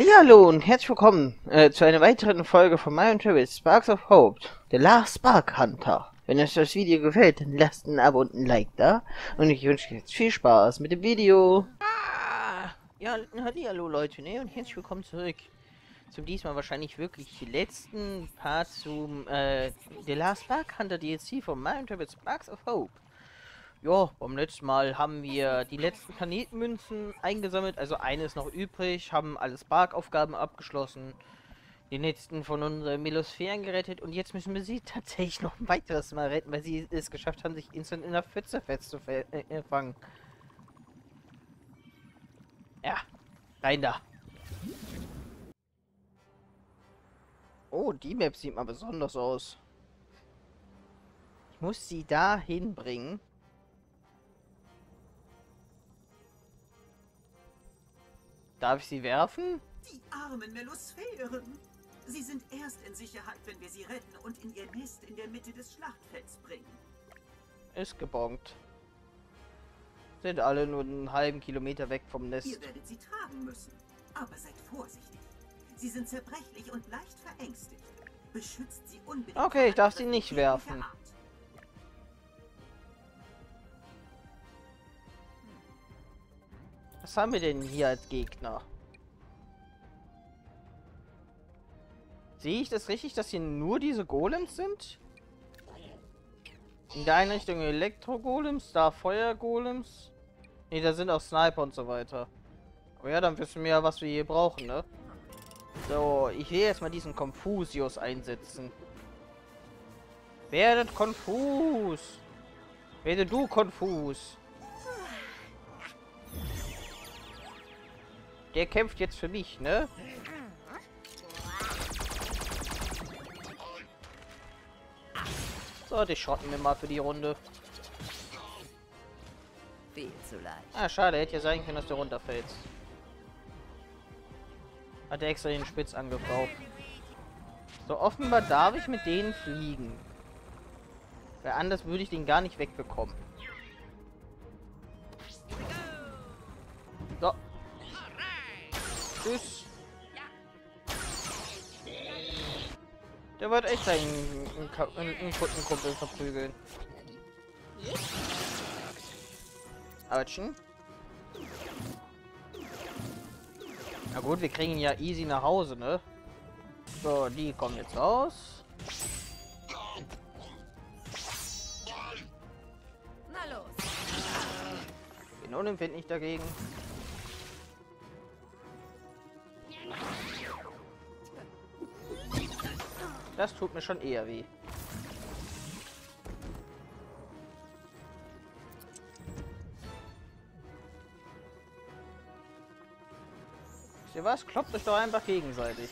Hallo und herzlich willkommen äh, zu einer weiteren Folge von My Travis Sparks of Hope, The Last Spark Hunter. Wenn euch das Video gefällt, dann lasst ein Abo und ein Like da. Und ich wünsche euch jetzt viel Spaß mit dem Video. Ah, ja, hallo Leute, ne? Und herzlich willkommen zurück. Zum diesmal wahrscheinlich wirklich letzten Part zum äh, The Last Spark Hunter DLC von My Travis Sparks of Hope. Ja, beim letzten Mal haben wir die letzten Planetenmünzen eingesammelt, also eine ist noch übrig, haben alle Spark-Aufgaben abgeschlossen, den letzten von unseren Melosphären gerettet und jetzt müssen wir sie tatsächlich noch ein weiteres Mal retten, weil sie es geschafft haben, sich instant in der Pfütze festzufangen. Äh, ja, rein da. Oh, die Map sieht mal besonders aus. Ich muss sie da hinbringen. Darf ich sie werfen? Die armen Melosphären. Sie sind erst in Sicherheit, wenn wir sie retten und in ihr Nest in der Mitte des Schlachtfelds bringen. Ist gebongt. Sind alle nur einen halben Kilometer weg vom Nest. Ihr werdet sie tragen müssen. Aber seid vorsichtig. Sie sind zerbrechlich und leicht verängstigt. Beschützt sie unbedingt. Okay, ich darf sie nicht werfen. Was haben wir denn hier als Gegner? Sehe ich das richtig, dass hier nur diese Golems sind? In der einen Richtung Elektro-Golems, da Feuer-Golems. Ne, da sind auch Sniper und so weiter. Aber ja, dann wissen wir ja, was wir hier brauchen, ne? So, ich will jetzt mal diesen Confusius einsetzen. Werdet konfus. Werde du konfus. Der kämpft jetzt für mich, ne? So, die schrotten wir mal für die Runde. Viel zu leicht. Ah, schade, hätte ja sein können, dass du runterfällst. Hat er extra den Spitzangriff drauf. So, offenbar darf ich mit denen fliegen. Weil anders würde ich den gar nicht wegbekommen. Tschüss. Der wird echt seinen einen Kunden verprügeln. Autschen. Na gut, wir kriegen ja easy nach Hause, ne? So, die kommen jetzt raus. Na los. Bin unempfindlich dagegen. Das tut mir schon eher weh. Ihr was? Kloppt euch doch einfach gegenseitig.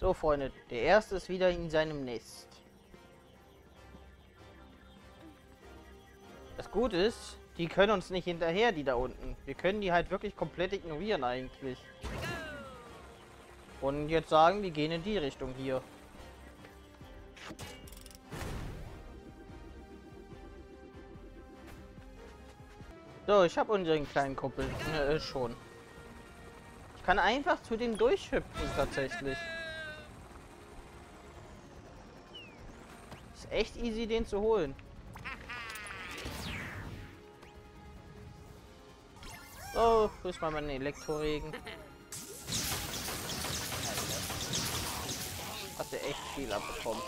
So, Freunde. Der erste ist wieder in seinem Nest. Das Gute ist, die können uns nicht hinterher, die da unten. Wir können die halt wirklich komplett ignorieren eigentlich. Und jetzt sagen, die gehen in die Richtung hier. So, ich habe unseren kleinen Kumpel. Ne, schon. Ich kann einfach zu dem durchhüpfen tatsächlich. Ist echt easy, den zu holen. So, grüß mal meinen Elektroregen. Hat der echt viel abbekommen.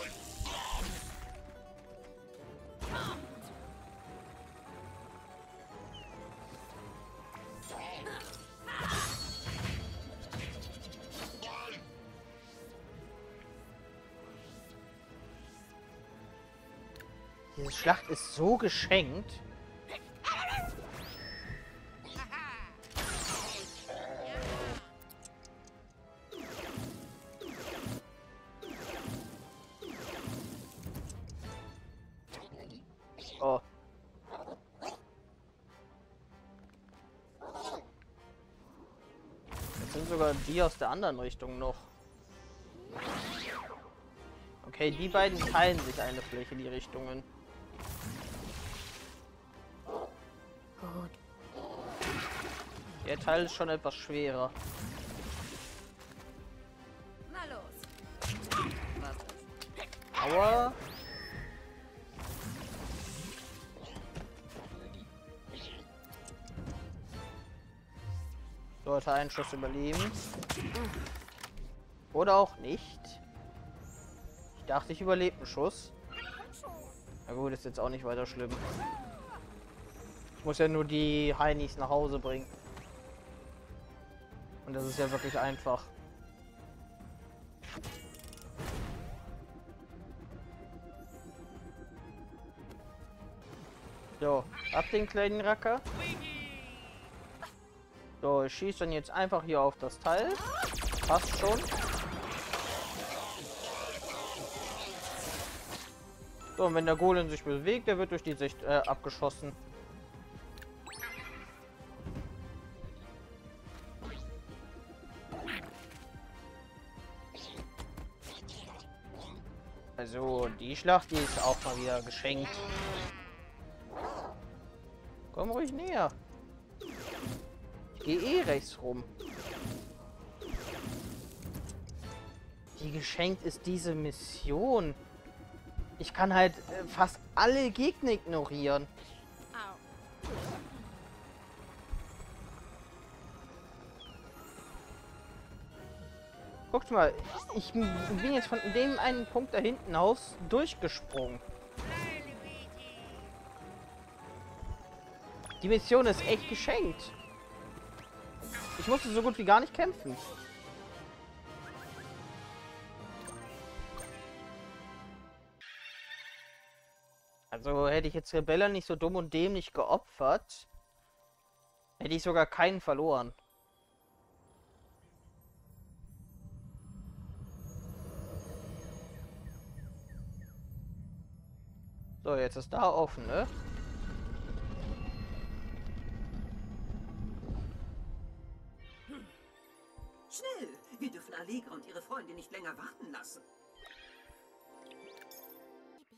Diese Schlacht ist so geschenkt. Anderen Richtung noch. Okay, die beiden teilen sich eine Fläche, die Richtungen. Gut. Der Teil ist schon etwas schwerer. Na los. Was? Aua. Sollte einen Schuss überleben. Oder auch nicht. Ich dachte, ich überlebe einen Schuss. Na gut, ist jetzt auch nicht weiter schlimm. Ich muss ja nur die Heinis nach Hause bringen. Und das ist ja wirklich einfach. So, ab den kleinen Racker. Schieße dann jetzt einfach hier auf das Teil. Passt schon. So, und wenn der Golem sich bewegt, der wird durch die Sicht äh, abgeschossen. Also, die Schlacht, die ist auch mal wieder geschenkt. Komm ruhig näher. Gehe eh rechts rum. Wie geschenkt ist diese Mission? Ich kann halt äh, fast alle Gegner ignorieren. Guckt mal, ich bin jetzt von dem einen Punkt da hinten aus durchgesprungen. Die Mission ist echt geschenkt. Ich musste so gut wie gar nicht kämpfen. Also hätte ich jetzt Rebella nicht so dumm und dämlich geopfert, hätte ich sogar keinen verloren. So, jetzt ist da offen, ne? Allegra und ihre Freunde nicht länger warten lassen.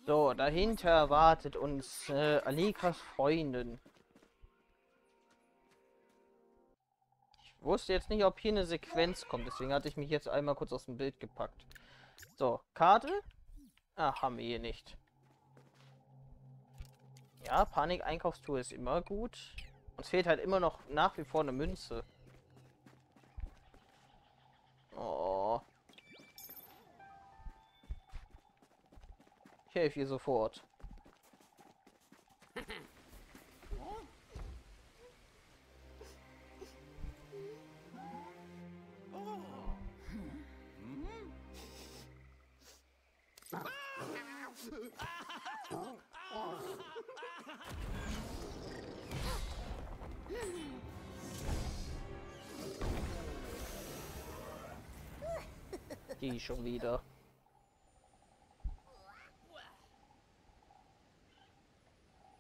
So, dahinter wartet uns äh, Allegras Freundin. Ich wusste jetzt nicht, ob hier eine Sequenz kommt, deswegen hatte ich mich jetzt einmal kurz aus dem Bild gepackt. So, Karte? Ach, haben wir hier nicht. Ja, Panik-Einkaufstour ist immer gut. Uns fehlt halt immer noch nach wie vor eine Münze. Oh. Ich helfe ihr sofort. Die schon wieder.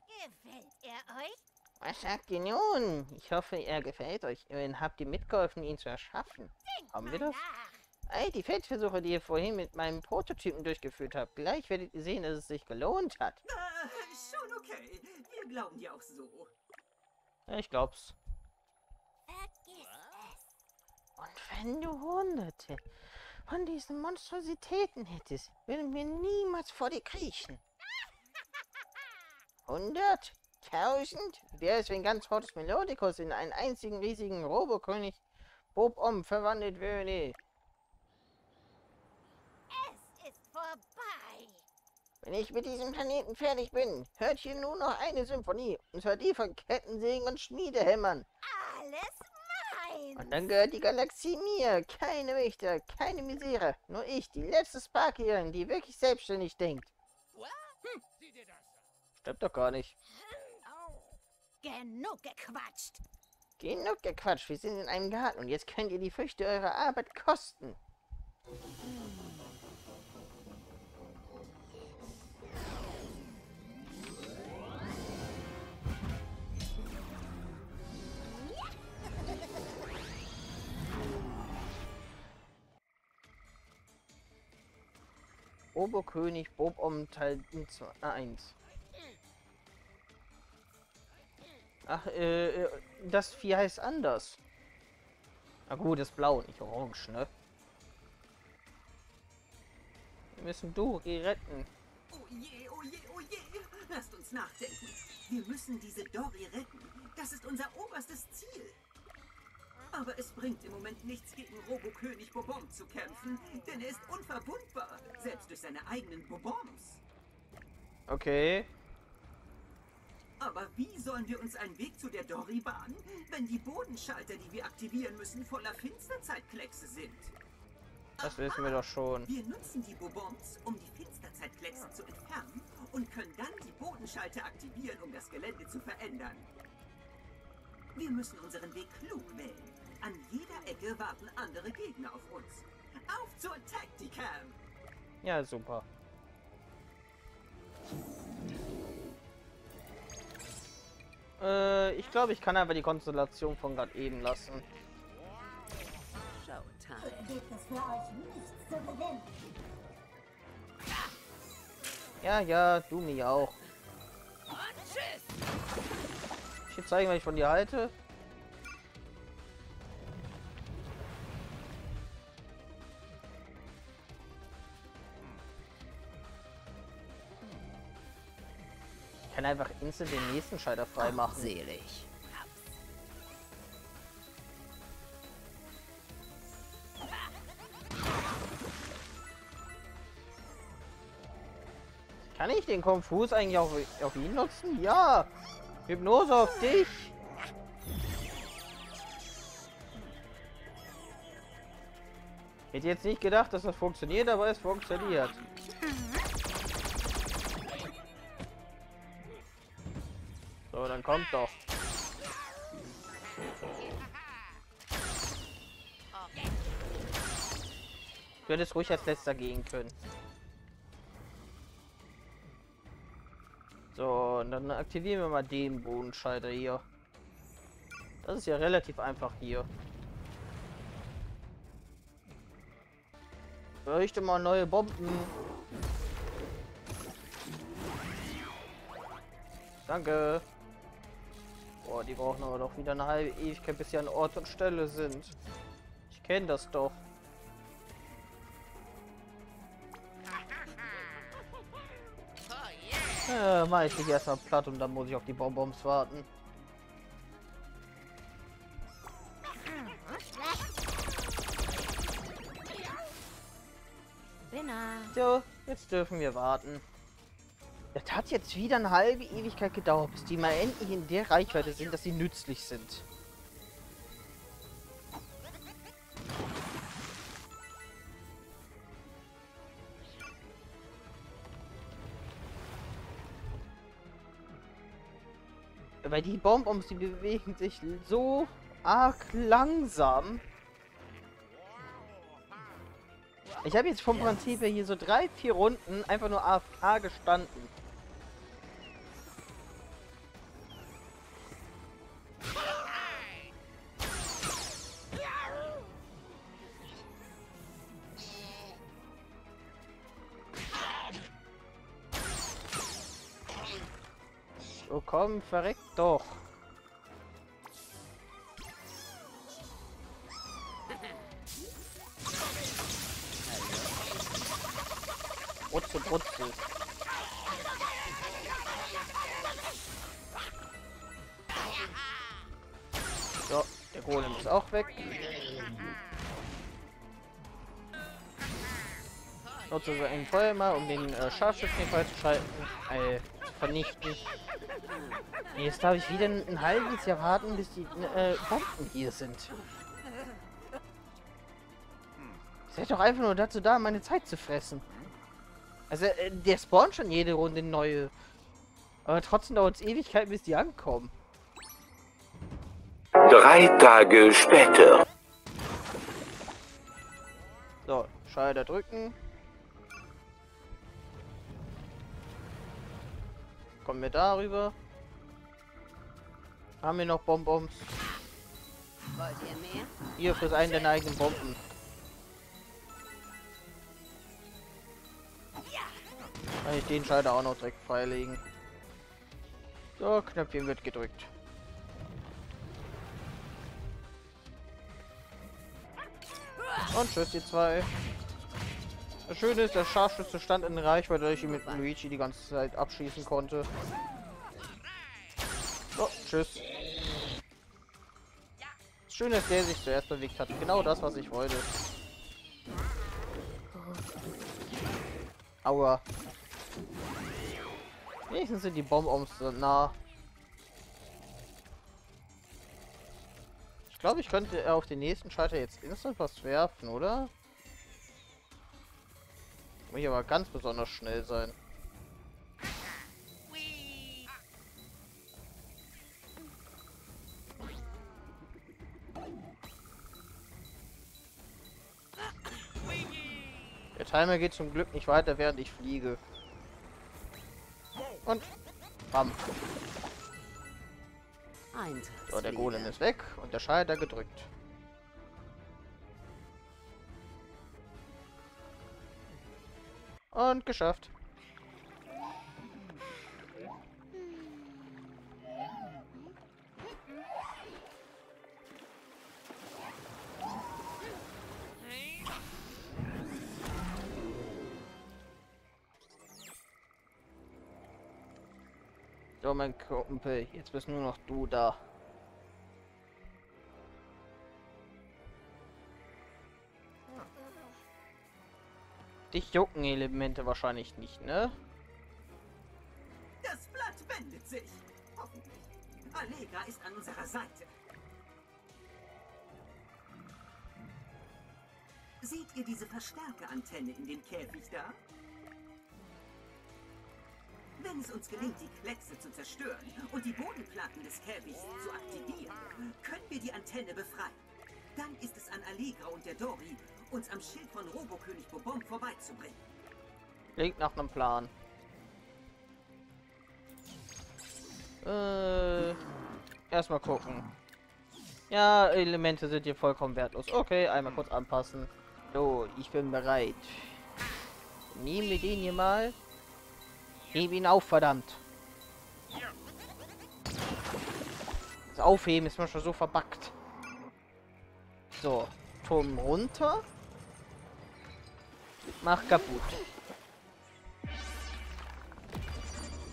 Gefällt er euch? Was sagt ihr nun? Ich hoffe, er gefällt euch. Immerhin habt ihr mitgeholfen, ihn zu erschaffen. Haben wir das? nach. All die Feldversuche, die ihr vorhin mit meinem Prototypen durchgeführt habt, gleich werdet ihr sehen, dass es sich gelohnt hat. Ah, schon okay. Wir glauben dir auch so. Ja, ich glaub's. Vergiss es. Und wenn du hunderte von diesen Monstrositäten hättest, würden wir niemals vor dir kriechen. Hundert? Tausend? Wäre es, wenn ganz Hortus Melodicus in einen einzigen riesigen Robokönig Bob Om verwandelt würde? Es ist vorbei. Wenn ich mit diesem Planeten fertig bin, hört hier nur noch eine Symphonie, und zwar die von Kettensägen und Schmiedehämmern. Alles. Und dann gehört die Galaxie mir. Keine Wächter, keine Misere. Nur ich, die letzte Sparkierin, die wirklich selbstständig denkt. Stimmt doch gar nicht. Genug gequatscht. Genug gequatscht, wir sind in einem Garten und jetzt könnt ihr die Früchte eurer Arbeit kosten. Oberkönig Bob Om Teil 1. Ach, äh, äh, das Vieh heißt anders. Na gut, ist blau, nicht orange, ne? Wir müssen Dori retten. Oh je, oh je, oh je. Lasst uns nachdenken. Wir müssen diese Dory retten. Das ist unser oberstes Ziel. Aber es bringt im Moment nichts gegen Robokönig Bobom zu kämpfen, denn er ist unverwundbar, selbst durch seine eigenen Boboms. Okay. Aber wie sollen wir uns einen Weg zu der Dory bahnen, wenn die Bodenschalter, die wir aktivieren müssen, voller Finsterzeitkleckse sind? Das wissen wir doch schon. Wir nutzen die Bobombs, um die Finsterzeitkleckse zu entfernen und können dann die Bodenschalter aktivieren, um das Gelände zu verändern. Wir müssen unseren Weg klug wählen. An jeder Ecke warten andere Gegner auf uns. Auf zur Tacticam! Ja, super. Äh, ich glaube, ich kann einfach die Konstellation von gerade eben lassen. Ja, ja, du mir auch. Ich will zeigen, was ich von dir halte. Kann einfach instant den nächsten Schalter freimachen. Selig. Kann ich den Konfus eigentlich auch auf ihn nutzen? Ja! Hypnose auf dich! Hätte jetzt nicht gedacht, dass das funktioniert, aber es funktioniert. So, dann kommt doch. Du hättest ruhig als letzter gehen können. So, und dann aktivieren wir mal den Bodenschalter hier. Das ist ja relativ einfach hier. Berichte mal neue Bomben. Danke. Boah, die brauchen aber doch wieder eine halbe Ewigkeit, bis sie an Ort und Stelle sind. Ich kenne das doch. Äh, mach ich dich erstmal platt und dann muss ich auf die Bonbons warten. So, jetzt dürfen wir warten. Das hat jetzt wieder eine halbe Ewigkeit gedauert, bis die mal endlich in der Reichweite sind, dass sie nützlich sind. Weil die Bonbons, die bewegen sich so arg langsam. Ich habe jetzt vom Prinzip her hier so drei, vier Runden einfach nur AFK gestanden. Komm, verreckt doch. Brutze, Brutze. So, der Golem ist auch weg. Nutze so einen Feuer mal, um den äh, Scharfschützen freizuschalten, äh, zu vernichten. Jetzt darf ich wieder ein halbes Jahr warten, bis die äh, Bomben hier sind. Seid doch einfach nur dazu da, meine Zeit zu fressen. Also, äh, der spawnt schon jede Runde neue. Aber trotzdem dauert es Ewigkeit, bis die ankommen. Drei Tage später. So, Schalter drücken. Kommen wir darüber. Haben wir noch Bonbons? Wollt ihr mehr? Hier fürs einen deiner eigenen Bomben. Kann ich den Schalter auch noch direkt freilegen. So, Knöpfchen wird gedrückt. Und tschüss, die zwei. Das Schöne ist, der Scharfschütze stand in Reichweite, weil ich ihn mit Luigi die ganze Zeit abschießen konnte. So, tschüss. Das Schöne ist, der sich zuerst bewegt hat. Genau das, was ich wollte. Aua. Wenigstens sind die Bonbons so nah. Ich glaube, ich könnte auf den nächsten Schalter jetzt instant was werfen, oder? Muss ich aber ganz besonders schnell sein. Der Timer geht zum Glück nicht weiter, während ich fliege. Und bam. So, der Golem ist weg und der Schalter gedrückt. Und geschafft. So, mein Kumpel, jetzt bist nur noch du da. Dich jucken Elemente wahrscheinlich nicht, ne? Das Blatt wendet sich. Hoffentlich. Allegra ist an unserer Seite. Seht ihr diese Verstärkerantenne in dem Käfig da? Wenn es uns gelingt, die Kleckse zu zerstören und die Bodenplatten des Käfigs zu aktivieren, können wir die Antenne befreien. Dann ist es an Allegra und der Dori, uns am Schild von Robokönig Bobom vorbeizubringen. Klingt nach einem Plan. Äh, erstmal gucken. Ja, Elemente sind hier vollkommen wertlos. Okay, einmal kurz anpassen. So, ich bin bereit. Nehmen wir den hier mal. Heb ihn auf, verdammt. Das Aufheben ist manchmal so verbackt. So, Turm runter. Mach kaputt.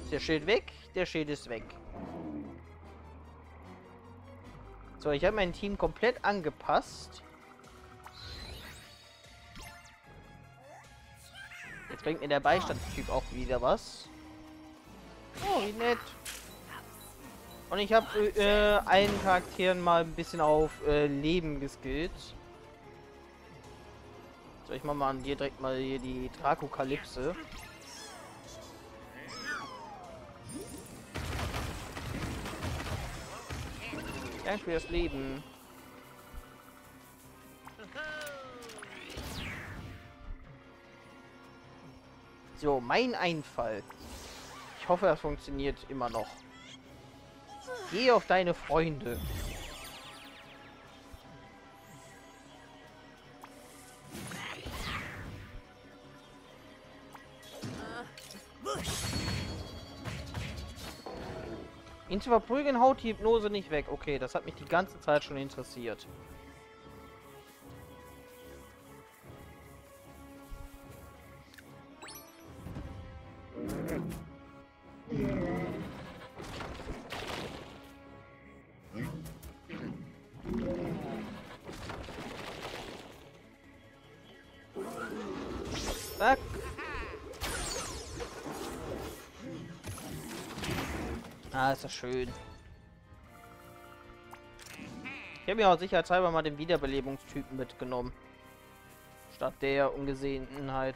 Ist der Schild weg? Der Schild ist weg. So, ich habe mein Team komplett angepasst. Jetzt bringt mir der Beistandstyp auch wieder was. Oh, wie nett. Und ich habe äh, einen Charakteren mal ein bisschen auf äh, Leben geskillt. So, ich mach mal an dir direkt mal hier die Dracokalypse. Danke für das Leben. So, mein Einfall. Ich hoffe, das funktioniert immer noch. Geh auf deine Freunde. Ihn zu verprügeln haut die Hypnose nicht weg. Okay, das hat mich die ganze Zeit schon interessiert. Ah, ist das schön. Ich habe mir auch sicherheitshalber mal den Wiederbelebungstypen mitgenommen. Statt der Ungesehenheit.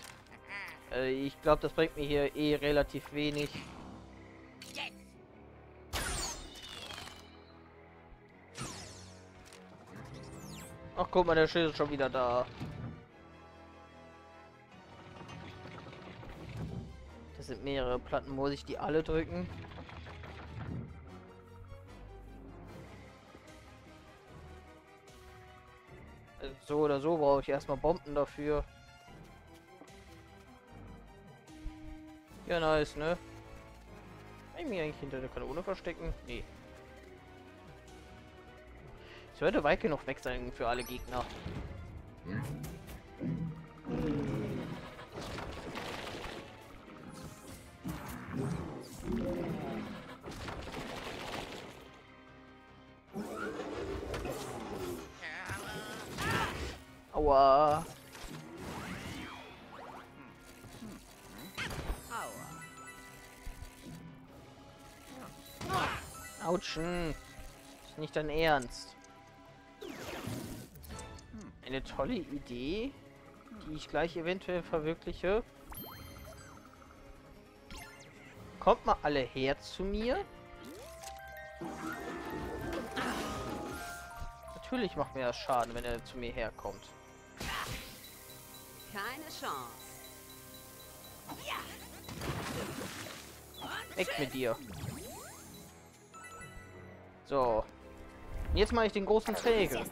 Äh, ich glaube, das bringt mir hier eh relativ wenig. Ach, guck mal, der Schild ist schon wieder da. Das sind mehrere Platten. Muss ich die alle drücken? So oder so brauche ich erstmal Bomben dafür. Ja, nice, ne? Kann ich mich eigentlich hinter der Kanone verstecken? Nee. Es sollte weit genug weg sein für alle Gegner. Aua. Aua. Autschen. Ist nicht dein Ernst. Eine tolle Idee, die ich gleich eventuell verwirkliche. Kommt mal alle her zu mir. Natürlich macht mir das Schaden, wenn er zu mir herkommt. Keine Chance. Weg mit dir. So. Und Jetzt mache ich den großen Träger.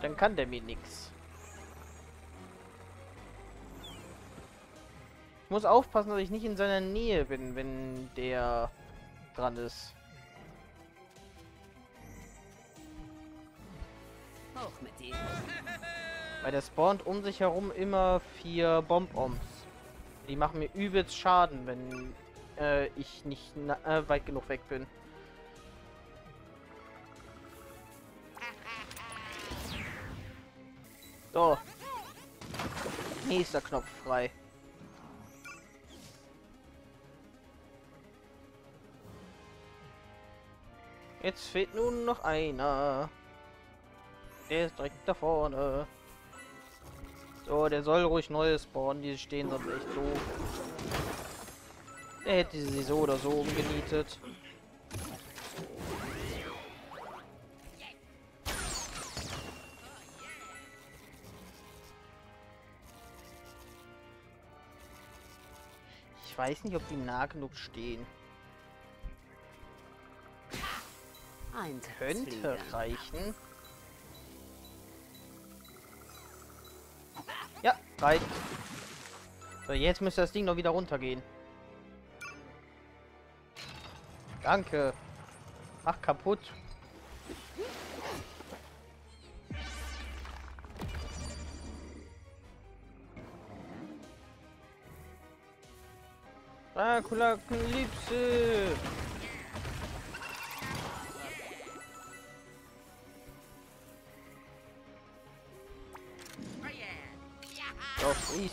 Dann kann der mir nichts. Ich muss aufpassen, dass ich nicht in seiner Nähe bin, wenn der dran ist. Weil der spawnt um sich herum immer vier Bomboms. Die machen mir übelst Schaden, wenn äh, ich nicht äh, weit genug weg bin. So. Nächster Knopf frei. Jetzt fehlt nun noch einer. Der ist direkt da vorne. So, der soll ruhig neue spawnen. Die stehen sonst echt doof. Der hätte sie so oder so umgenietet. Ich weiß nicht, ob die nah genug stehen. Ein Könnte reichen. Reicht. So, jetzt müsste das Ding noch wieder runtergehen. Danke. Mach kaputt. Dracula Doch, ich.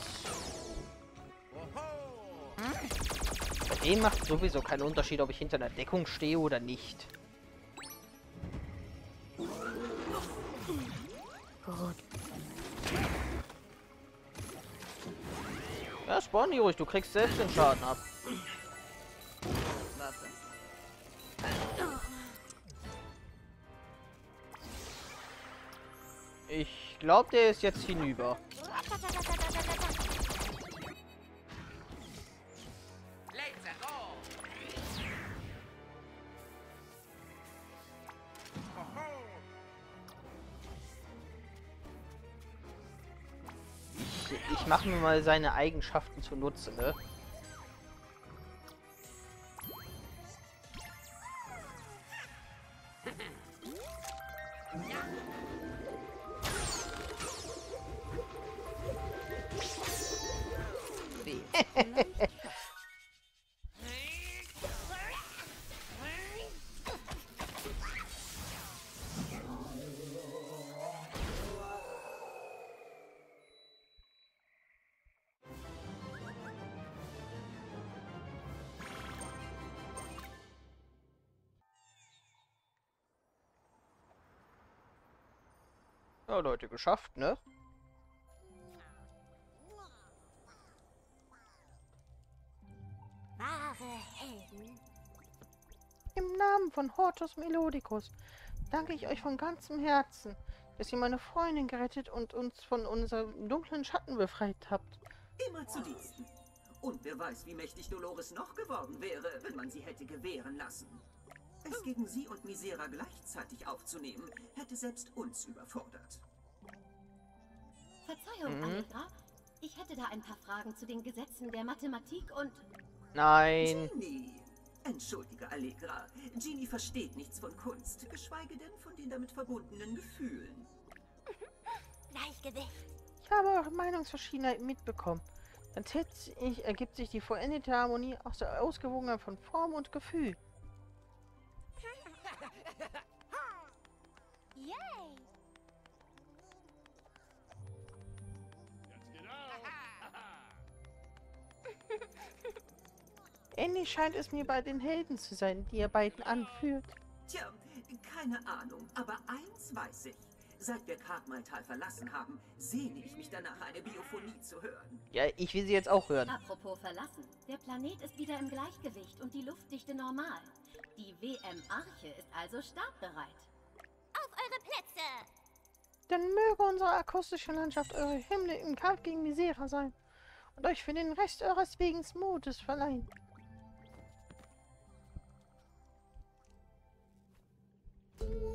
Bei denen macht sowieso keinen Unterschied, ob ich hinter einer Deckung stehe oder nicht. Ja, spawn die ruhig, du kriegst selbst den Schaden ab. Ich glaube, der ist jetzt hinüber. Ich, ich mache mir mal seine Eigenschaften zunutze, ne? Ja, Leute, geschafft, ne? Wahre Helden. Im Namen von Hortus Melodicus danke ich euch von ganzem Herzen, dass ihr meine Freundin gerettet und uns von unserem dunklen Schatten befreit habt. Immer zu Diensten. Und wer weiß, wie mächtig Dolores noch geworden wäre, wenn man sie hätte gewähren lassen. Es gegen sie und Misera gleichzeitig aufzunehmen, hätte selbst uns überfordert. Verzeihung, Allegra. Ich hätte da ein paar Fragen zu den Gesetzen der Mathematik und... Nein. Genie! Entschuldige, Allegra. Genie versteht nichts von Kunst, geschweige denn von den damit verbundenen Gefühlen. Gleichgewicht. Ich habe eure Meinungsverschiedenheit mitbekommen. Tatsächlich ergibt sich die vollendete Harmonie aus der Ausgewogenheit von Form und Gefühl. Ähnlich scheint es mir bei den Helden zu sein, die ihr beiden anführt. Tja, keine Ahnung, aber eins weiß ich. Seit wir Kartmaltal verlassen haben, sehne ich mich danach, eine Biophonie zu hören. Ja, ich will sie jetzt auch hören. Apropos verlassen. Der Planet ist wieder im Gleichgewicht und die Luftdichte normal. Die WM Arche ist also startbereit. Auf eure Plätze! Dann möge unsere akustische Landschaft eure Himmel im Kampf gegen Misera sein und euch für den Rest eures Wegens Mutes verleihen. Ooh.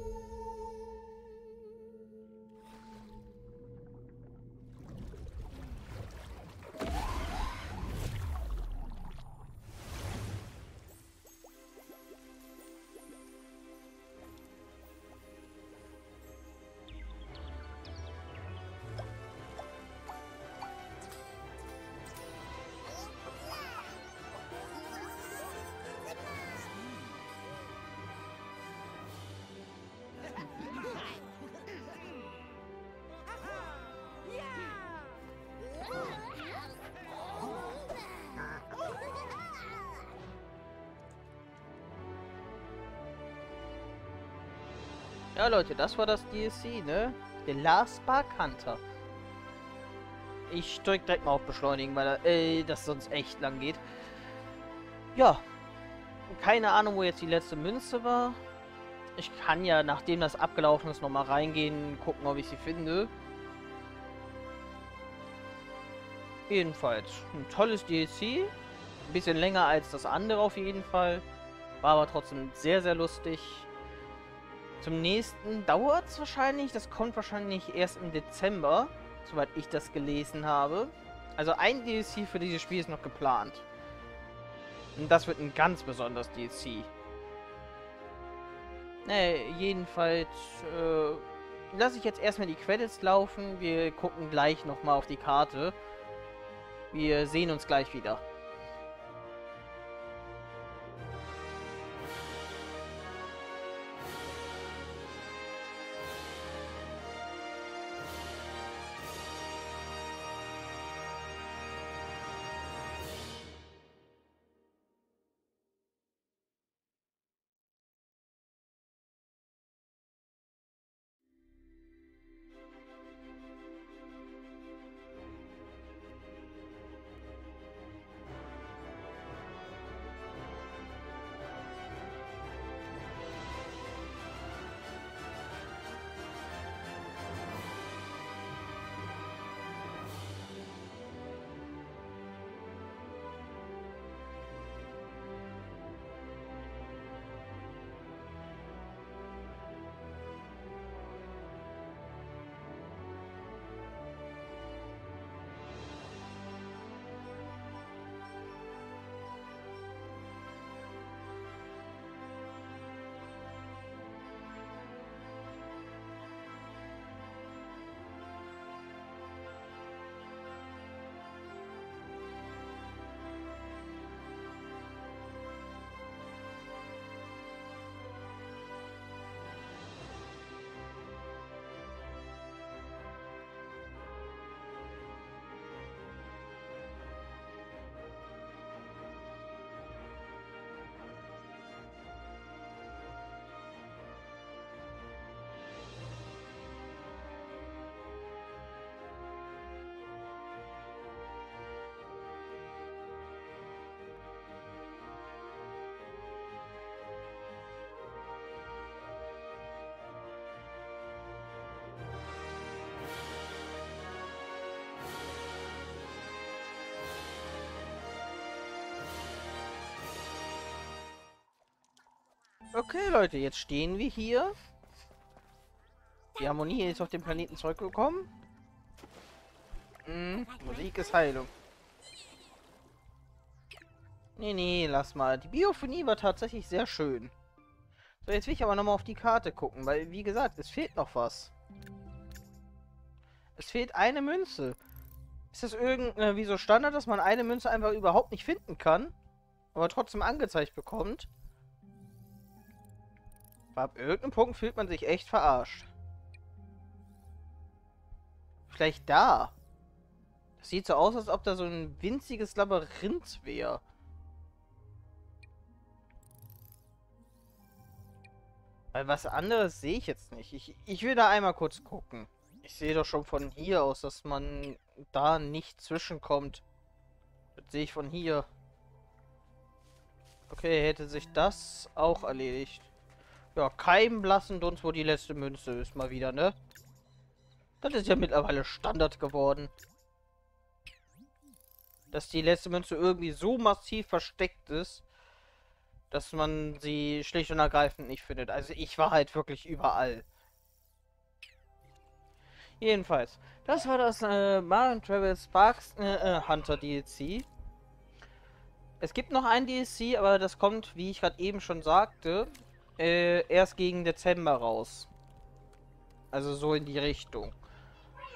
Ja, Leute, das war das DLC, ne? The Last Spark Hunter. Ich drück direkt mal auf Beschleunigen, weil äh, das sonst echt lang geht. Ja. Keine Ahnung, wo jetzt die letzte Münze war. Ich kann ja, nachdem das abgelaufen ist, nochmal reingehen, gucken, ob ich sie finde. Jedenfalls, ein tolles DLC. Ein bisschen länger als das andere auf jeden Fall. War aber trotzdem sehr, sehr lustig. Zum nächsten dauert es wahrscheinlich. Das kommt wahrscheinlich erst im Dezember, soweit ich das gelesen habe. Also ein DLC für dieses Spiel ist noch geplant. Und das wird ein ganz besonderes DLC. Nee, jedenfalls äh, lasse ich jetzt erstmal die Credits laufen. Wir gucken gleich nochmal auf die Karte. Wir sehen uns gleich wieder. Okay, Leute, jetzt stehen wir hier. Die Harmonie ist auf den Planeten zurückgekommen. Hm, Musik ist Heilung. Nee, nee, lass mal. Die Biophonie war tatsächlich sehr schön. So, jetzt will ich aber nochmal auf die Karte gucken, weil, wie gesagt, es fehlt noch was. Es fehlt eine Münze. Ist das irgendwie so Standard, dass man eine Münze einfach überhaupt nicht finden kann, aber trotzdem angezeigt bekommt? Ab irgendeinem Punkt fühlt man sich echt verarscht. Vielleicht da. Das sieht so aus, als ob da so ein winziges Labyrinth wäre. Weil was anderes sehe ich jetzt nicht. Ich, ich will da einmal kurz gucken. Ich sehe doch schon von hier aus, dass man da nicht zwischenkommt. Das sehe ich von hier. Okay, hätte sich das auch erledigt. Ja, kein blassen Dunst, wo die letzte Münze ist, mal wieder, ne? Das ist ja mittlerweile Standard geworden. Dass die letzte Münze irgendwie so massiv versteckt ist, dass man sie schlicht und ergreifend nicht findet. Also ich war halt wirklich überall. Jedenfalls, das war das äh, Mario Travel Sparks äh, äh, Hunter DLC. Es gibt noch ein DLC, aber das kommt, wie ich gerade eben schon sagte, äh, erst gegen Dezember raus. Also so in die Richtung.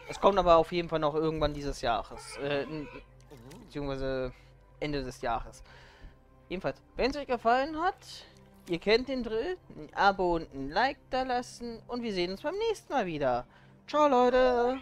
Es kommt aber auf jeden Fall noch irgendwann dieses Jahres. Äh, beziehungsweise Ende des Jahres. Jedenfalls, wenn es euch gefallen hat, ihr kennt den Drill, ein Abo und ein Like da lassen und wir sehen uns beim nächsten Mal wieder. Ciao Leute!